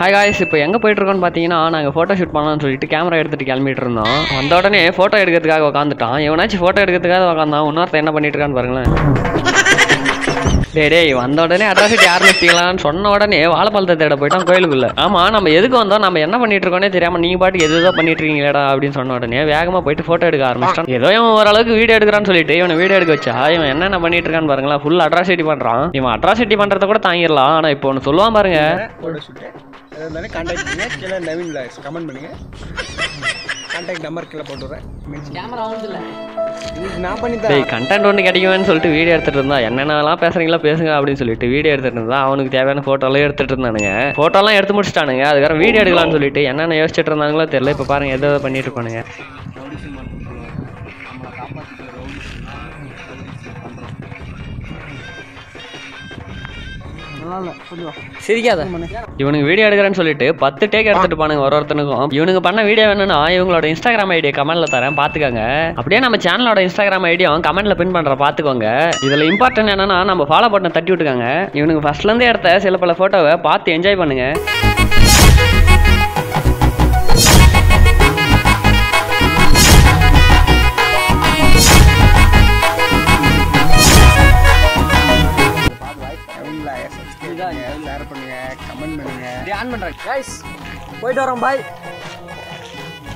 Hi guys இப்போ எங்கே போயிட்டுருக்கோம்னு பார்த்தீங்கன்னா நாங்கள் ஃபோட்டோ ஷூட் பண்ணலாம்னு சொல்லிட்டு கேமரா எடுத்துகிட்டு கிளம்பிட்டு இருந்தோம் வந்த உடனே ஃபோட்டோ எடுக்கிறதுக்காக உட்காந்துட்டான் இவனாச்சும் ஃபோட்டோ எடுக்கிறதுக்காக உட்காந்தான் இன்னொருத்த என்ன பண்ணிட்டு இருக்கான்னு பாருங்களேன். டேய் டேய் வந்த உடனே அட்ராசிட்டி நிறுத்திக்கலாம்னு சொன்ன உடனே வாழைப்பழத்தை தேட போயிட்டான் கோயிலுக்குள்ள. ஆமாம் நம்ம எதுக்கு வந்தோம்? நம்ம என்ன பண்ணிட்டு இருக்கோனே தெரியாமல் நீங்க பாட்டுக்கு எது தான் பண்ணிட்டு இருக்கீங்களேடா அப்படின்னு சொன்ன உடனே வேகமாக போயிட்டு ஃபோட்டோ எடுக்க ஆரம்பிச்சிட்டான். ஏதோ இவன் ஓரளவுக்கு வீடியோ எடுக்கிறான்னு சொல்லிட்டு இவனை வீடியோ எடுக்க வச்சா இவன் என்னென்ன பண்ணிட்டு இருக்கான்னு பாருங்களேன் ஃபுல் அட்ராசிட்டி பண்ணுறான் இவன் அட்ராசிட்டி பண்ணுறத கூட தாங்கிடலாம். ஆனால் இப்போ ஒன்று சொல்லுவான் பாருங்க. இருந்தாலும் கான்டாக்ட் பண்ணுங்க. கீழே நவீன் விலாக்ஸ் கமெண்ட் பண்ணுங்க. கான்டாக்ட் நம்பர் கீழே போட்டு விட்றேன் கேமரா வந்து இது நான் பண்ணி டேய் தரேன் கண்டென்ட் ஒன்று கிடைக்குமேன்னு சொல்லிட்டு வீடியோ எடுத்துட்டு இருந்தா என்னென்னலாம் பேசுறீங்களா பேசுங்க அப்படின்னு சொல்லிட்டு வீடியோ எடுத்துட்டு இருந்தா அவனுக்கு தேவையான ஃபோட்டோலாம் எடுத்துட்டு இருந்தானுங்க. ஃபோட்டோலாம் எடுத்து முடிச்சிட்டானுங்க. அதுக்கப்புறம் வீடியோ எடுக்கலாம்னு சொல்லிட்டு என்னென்ன யோசிச்சுட்டு இருந்தாங்களோ தெரியல. இப்போ பாருங்க எதோ எதோ பண்ணிட்டு இருப்பானுங்க. இல்லை சிரிக்காத. இவனுக்கு வீடியோ எடுக்கிறேன்னு சொல்லிட்டு பத்து டேக் எடுத்துட்டு பானுங்க ஒரு ஒருத்தனுக்கும். இவனுக்கு பண்ண வீடியோ வேணும்னா இவங்களோட இன்ஸ்டாகிராம் ஐடியை கமெண்ட்ல தரேன் பாத்துக்கோங்க. அப்படியே நம்ம சேனலோட இன்ஸ்டாகிராம் ஐடியும் கமெண்ட்ல பின் பண்ற பாத்துக்கோங்க. இதுல இம்பார்ட்டன்ட் என்னன்னா நம்ம ஃபாலோ பட்டனை தட்டி விட்டுக்காங்க. இவனுக்கு ஃபர்ஸ்ட்ல இருந்தே எடுத்த சில பல போட்டோவை பார்த்து என்ஜாய் பண்ணுங்க. நவீன் விலாக்ஸ் சப்ஸ்கிரைப் பண்ணுங்க ஷேர் பண்ணுங்க கமெண்ட் பண்ணுங்க. ஆன் பண்றேன். கைஸ் போயிட்டு வரோம் பாய்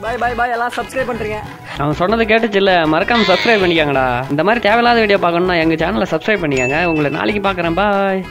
பாய் பாய் பாய் எல்லாம் சப்ஸ்கிரைப் பண்றீங்க. அவன் சொன்னது கேட்டுச்சு இல்ல மறக்காம சப்ஸ்கிரைப் பண்ணிக்கோங்கடா. இந்த மாதிரி தேவையில்லாத வீடியோ பார்க்கணும்னா எங்க சேனலை சப்ஸ்கிரைப் பண்ணிக்கோங்க. உங்களை நாளைக்கு பார்க்குறேன் பாய்